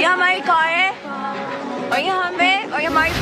ये हमारी कार है और यहाँ हमें और ये हमारी